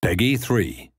Peggy 3.